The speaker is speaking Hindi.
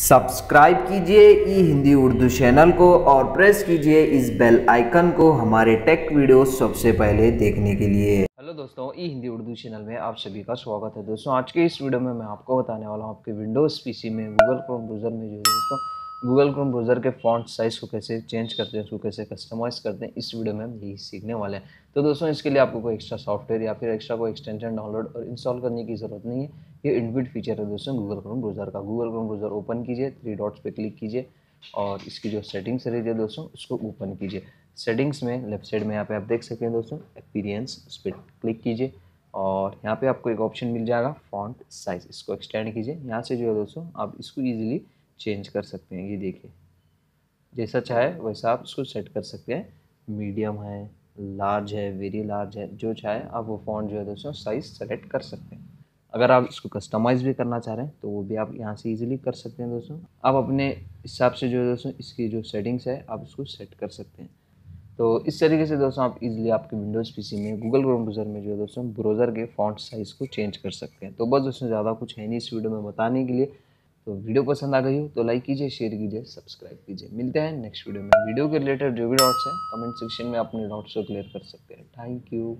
सब्सक्राइब कीजिए ई हिंदी उर्दू चैनल को और प्रेस कीजिए इस बेल आइकन को हमारे टेक वीडियो सबसे पहले देखने के लिए। हेलो दोस्तों, ई हिंदी उर्दू चैनल में आप सभी का स्वागत है। दोस्तों, आज के इस वीडियो में मैं आपको बताने वाला हूँ आपके विंडोज़ पीसी में गूगल क्रोम ब्राउज़र में जो दोस्तों गूगल क्रोम ब्राउज़र के फॉन्ट साइज़ को कैसे चेंज करते हैं, उसको कैसे कस्टमाइज़ करते हैं, इस वीडियो में हम यही सीखने वाले हैं। तो दोस्तों, इसके लिए आपको कोई एक्स्ट्रा सॉफ्टवेयर या फिर एक्स्ट्रा कोई एक्सटेंशन डाउनलोड और इंस्टॉल करने की ज़रूरत नहीं है। ये इनबिल्ट फीचर है दोस्तों गूगल क्रोम ब्राउज़र का। गूगल क्रोम ब्राउज़र ओपन कीजिए थ्री डॉट्स पर क्लिक कीजिए और इसकी जो सेटिंग्स रहती है दोस्तों, उसको ओपन कीजिए। सेटिंग्स में लेफ़्ट साइड में यहाँ पे आप देख सकते हैं दोस्तों एक्सपीरियंस उस पर क्लिक कीजिए और यहाँ पे आपको एक ऑप्शन मिल जाएगा फॉन्ट साइज़ इसको एक्सटेंड कीजिए। यहाँ से जो है दोस्तों, आप इसको ईजिली चेंज कर सकते हैं, ये देखिए। जैसा चाहे वैसा आप इसको सेट कर सकते हैं। मीडियम है लार्ज है वेरी लार्ज है, जो चाहे आप वो फॉन्ट जो है दोस्तों साइज़ सेलेक्ट कर सकते हैं। अगर आप इसको कस्टमाइज़ भी करना चाह रहे हैं तो वो भी आप यहाँ से इजीली कर सकते हैं दोस्तों। आप अपने हिसाब से जो है दोस्तों, इसकी जो सेटिंग्स है, आप इसको सेट कर सकते हैं। तो इस तरीके से दोस्तों आप इजीली आपके विंडोज़ पीसी में गूगल क्रोम ब्राउज़र में जो है दोस्तों ब्राउज़र के फॉन्ट साइज़ को चेंज कर सकते हैं। तो बस दोस्तों, ज़्यादा कुछ है नहीं इस वीडियो में बताने के लिए। तो वीडियो पसंद आ गई हो तो लाइक कीजिए शेयर कीजिए सब्सक्राइब कीजिए। मिलते हैं नेक्स्ट वीडियो में। वीडियो के रिलेटेड जो भी डाउट्स हैं कमेंट सेक्शन में अपने डाउट्स को क्लियर कर सकते हैं। Thank you